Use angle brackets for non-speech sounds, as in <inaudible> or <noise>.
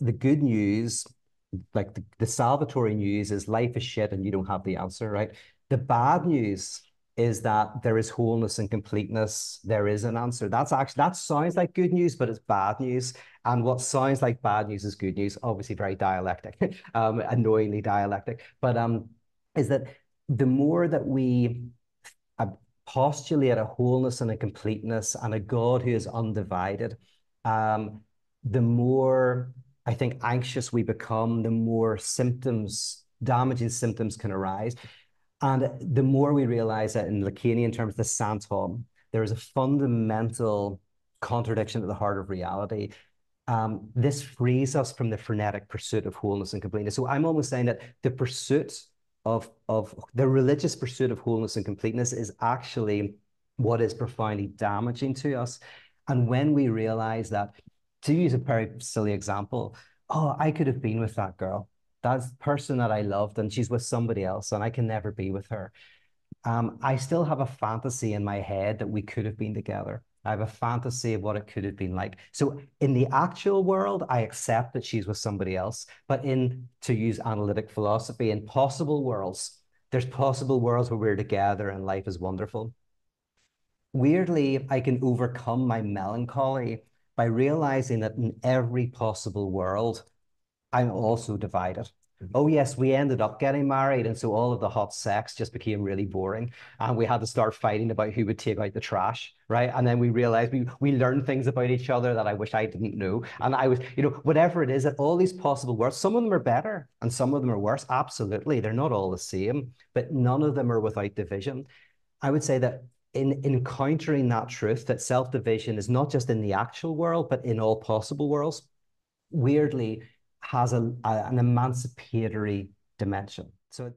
the good news, like the, the salvatory news, is life is shit and you don't have the answer, right? The bad news is that there is wholeness and completeness. There is an answer. That's actually that sounds like good news, but it's bad news. And what sounds like bad news is good news. Obviously, very dialectic, <laughs> um, annoyingly dialectic. But um, is that the more that we uh, postulate a wholeness and a completeness and a God who is undivided, um, the more I think anxious we become, the more symptoms, damaging symptoms can arise. And the more we realize that in Lacanian terms, the sinthome, there is a fundamental contradiction at the heart of reality. Um, this frees us from the frenetic pursuit of wholeness and completeness. So I'm almost saying that the pursuit of, of the religious pursuit of wholeness and completeness is actually what is profoundly damaging to us. And when we realize that, to use a very silly example, oh, I could have been with that girl that's person that I loved and she's with somebody else and I can never be with her. Um, I still have a fantasy in my head that we could have been together. I have a fantasy of what it could have been like. So in the actual world, I accept that she's with somebody else. But in to use analytic philosophy, in possible worlds, there's possible worlds where we're together and life is wonderful. Weirdly, I can overcome my melancholy by realizing that in every possible world, I'm also divided. Mm-hmm. Oh, yes, we ended up getting married. And so all of the hot sex just became really boring. And we had to start fighting about who would take out the trash. Right. And then we realized we, we learned things about each other that I wish I didn't know. And I was, you know, whatever it is, that all these possible worlds, some of them are better and some of them are worse. Absolutely. They're not all the same, but none of them are without division. I would say that in encountering that truth, that self division is not just in the actual world, but in all possible worlds, weirdly, has a, a, an emancipatory dimension. So